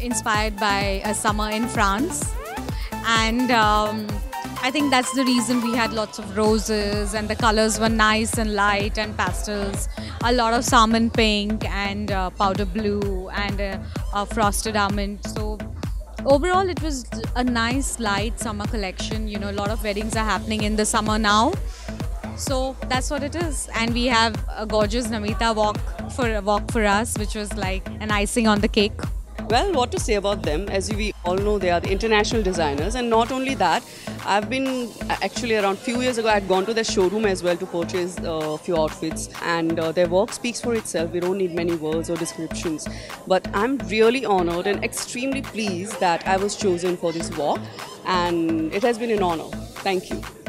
inspired by a summer in France. And um, I think that's the reason we had lots of roses and the colors were nice and light and pastels. A lot of salmon pink and uh, powder blue and uh, frosted almond. So overall, it was a nice light summer collection. You know, a lot of weddings are happening in the summer now. So that's what it is. And we have a gorgeous Namita walk for a walk for us, which was like an icing on the cake. Well, what to say about them? As we all know, they are the international designers, and not only that, I've been actually around few years ago. I had gone to their showroom as well to purchase a few outfits, and uh, their work speaks for itself. We don't need many words or descriptions, but I'm really honored and extremely pleased that I was chosen for this walk, and it has been an honor. Thank you.